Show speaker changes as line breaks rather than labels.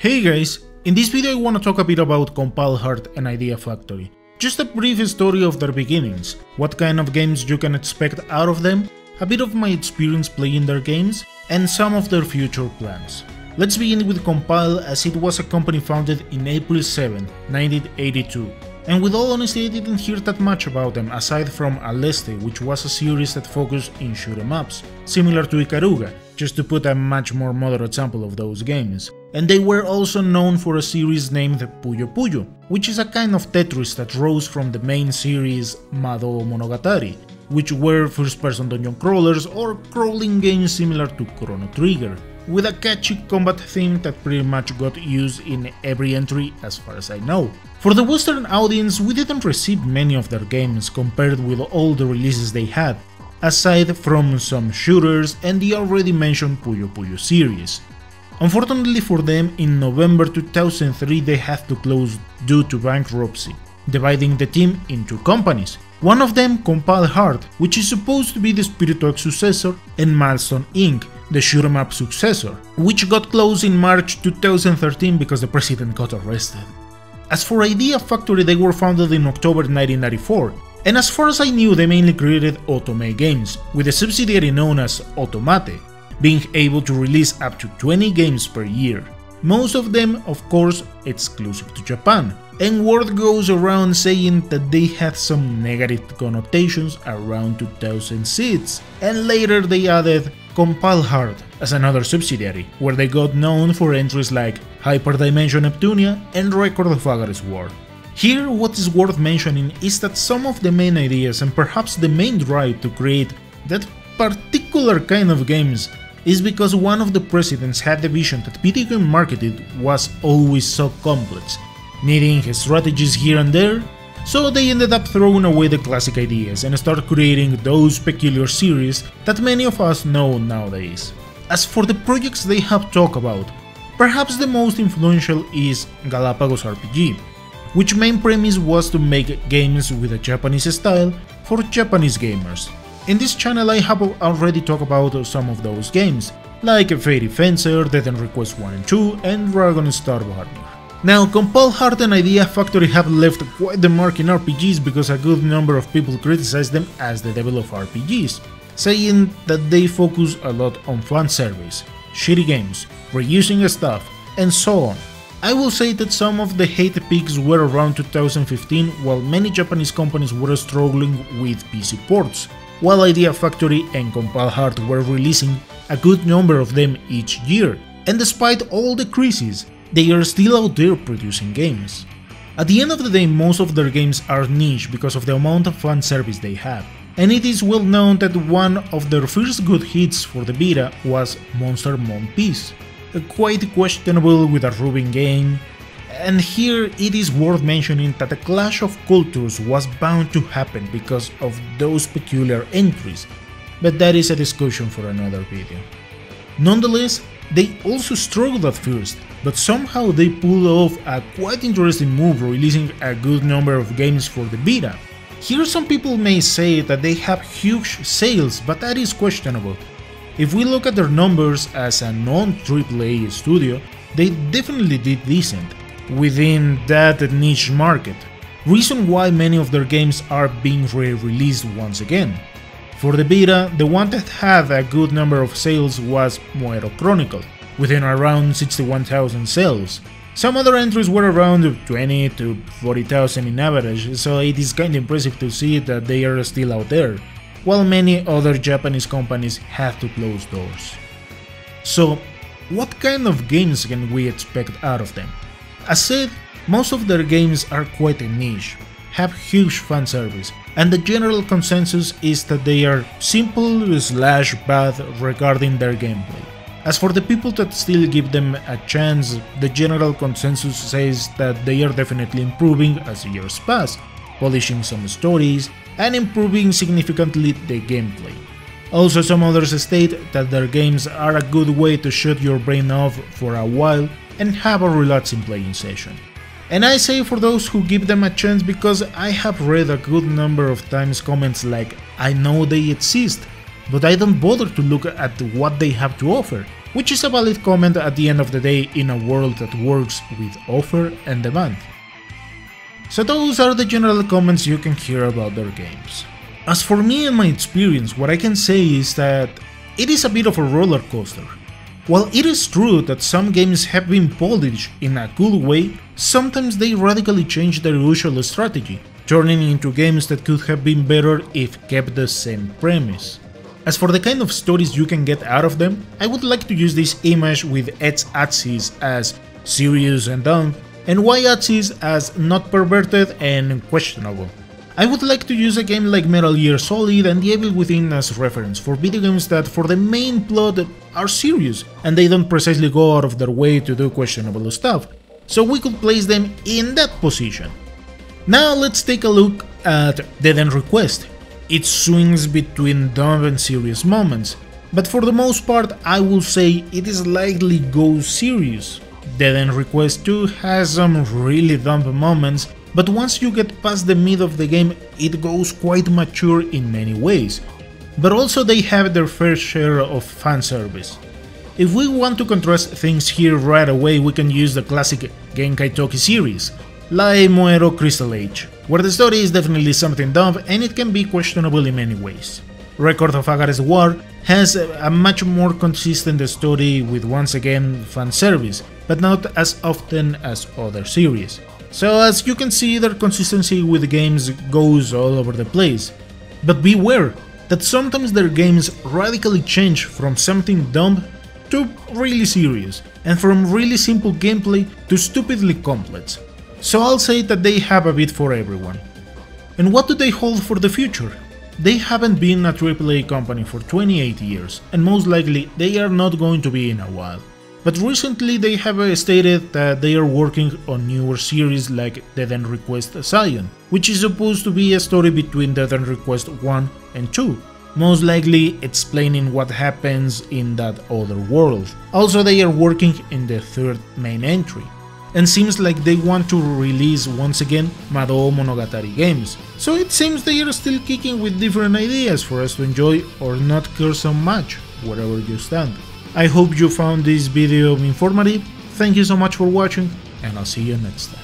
Hey guys, in this video I want to talk a bit about Compile Heart and Idea Factory. Just a brief story of their beginnings, what kind of games you can expect out of them, a bit of my experience playing their games, and some of their future plans. Let's begin with Compile as it was a company founded in April 7, 1982. And with all honesty I didn't hear that much about them aside from Aleste which was a series that focused in shoot 'em ups, similar to Ikaruga, just to put a much more modern example of those games. And they were also known for a series named Puyo Puyo, which is a kind of Tetris that rose from the main series Mado Monogatari, which were first-person dungeon crawlers or crawling games similar to Chrono Trigger, with a catchy combat theme that pretty much got used in every entry as far as I know. For the western audience, we didn't receive many of their games compared with all the releases they had, aside from some shooters and the already mentioned Puyo Puyo series. Unfortunately for them, in November 2003 they had to close due to bankruptcy, dividing the team into companies. One of them, Compile Heart, which is supposed to be the Spiritoax successor, and Milestone Inc., the shoot 'em up successor, which got closed in March 2013 because the president got arrested. As for Idea Factory, they were founded in October 1994, and as far as I knew, they mainly created Otome games, with a subsidiary known as Otomate, being able to release up to 20 games per year. Most of them, of course, exclusive to Japan, and word goes around saying that they had some negative connotations around 2006, and later they added Compile Heart as another subsidiary, where they got known for entries like Hyperdimension Neptunia and Record of Agarest War. Here, what is worth mentioning is that some of the main ideas and perhaps the main drive to create that particular kind of games is because one of the presidents had the vision that video game marketing was always so complex, needing strategies here and there, so they ended up throwing away the classic ideas and started creating those peculiar series that many of us know nowadays. As for the projects they have talked about, perhaps the most influential is Galapagos RPG, which main premise was to make games with a Japanese style for Japanese gamers. In this channel I have already talked about some of those games, like Fairy Fencer, Death End Request 1 and 2, and Dragon Star Varnir. Now, Compile Heart and Idea Factory have left quite the mark in RPGs because a good number of people criticize them as the devil of RPGs, saying that they focus a lot on fan service, shitty games, reusing stuff, and so on. I will say that some of the hate peaks were around 2015 while many Japanese companies were struggling with PC ports, while Idea Factory and Compile Heart were releasing a good number of them each year, and despite all the crises, they are still out there producing games. At the end of the day, most of their games are niche because of the amount of fan service they have, and it is well known that one of their first good hits for the Vita was Monster Monpiece, quite questionable with a Rubin game, and here it is worth mentioning that a clash of cultures was bound to happen because of those peculiar entries, but that is a discussion for another video. Nonetheless, they also struggled at first, but somehow they pulled off a quite interesting move releasing a good number of games for the Vita. Here some people may say that they have huge sales, but that is questionable. If we look at their numbers as a non-AAA studio, they definitely did decent, within that niche market, reason why many of their games are being re-released once again. For the Vita, the one that had a good number of sales was Moero Chronicle, within around 61,000 sales. Some other entries were around 20 to 40,000 in average, so it is kinda impressive to see that they are still out there, while many other Japanese companies have to close doors. So, what kind of games can we expect out of them? As said, most of their games are quite a niche, have huge fan service, and the general consensus is that they are simple slash bad regarding their gameplay. As for the people that still give them a chance, the general consensus says that they are definitely improving as years pass, polishing some stories, and improving significantly the gameplay. Also some others state that their games are a good way to shut your brain off for a while and have a relaxing playing session. And I say for those who give them a chance because I have read a good number of times comments like I know they exist, but I don't bother to look at what they have to offer. which is a valid comment at the end of the day in a world that works with offer and demand. So those are the general comments you can hear about their games. As for me and my experience, what I can say is that it is a bit of a roller coaster. While it is true that some games have been polished in a good way, sometimes they radically change their usual strategy, turning into games that could have been better if kept the same premise. As for the kind of stories you can get out of them, I would like to use this image with X axis as serious and dumb, and Y axis as not perverted and questionable. I would like to use a game like Metal Gear Solid and The Evil Within as reference for video games that for the main plot are serious and they don't precisely go out of their way to do questionable stuff, so we could place them in that position. Now let's take a look at Dead End Request. It swings between dumb and serious moments, but for the most part I will say it is likely goes serious. Dead End Request 2 has some really dumb moments, but once you get past the mid of the game it goes quite mature in many ways. But also they have their fair share of fan service. If we want to contrast things here right away we can use the classic Genkai Tokki series, Lai Moero Crystal H, where the story is definitely something dumb and it can be questionable in many ways. Record of Agarest War has a much more consistent story with once again fan service, but not as often as other series. So as you can see their consistency with the games goes all over the place. But beware that sometimes their games radically change from something dumb to really serious, and from really simple gameplay to stupidly complex. So I'll say that they have a bit for everyone. And what do they hold for the future? They haven't been a AAA company for 28 years, and most likely they are not going to be in a while. But recently they have uh, stated that they are working on newer series like Dead End Request Zion, which is supposed to be a story between Dead End Request 1 and 2, most likely explaining what happens in that other world. Also they are working in the third main entry, and seems like they want to release once again Madou Monogatari games, so it seems they are still kicking with different ideas for us to enjoy or not care so much, wherever you stand. I hope you found this video informative, thank you so much for watching, and I'll see you next time.